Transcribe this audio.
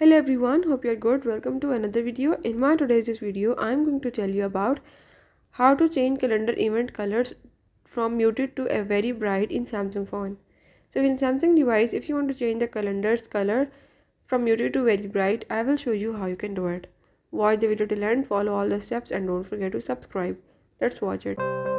hello everyone hope you're good. Welcome to another video. In my today's video i'm going to tell you about how to change calendar event colors from muted to a very bright in samsung phone. So in samsung device if you want to change the calendar's color from muted to very bright i will show you how you can do it. Watch the video till end follow all the steps and don't forget to subscribe. Let's watch it.